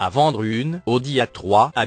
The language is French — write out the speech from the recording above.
à vendre une Audi A3 à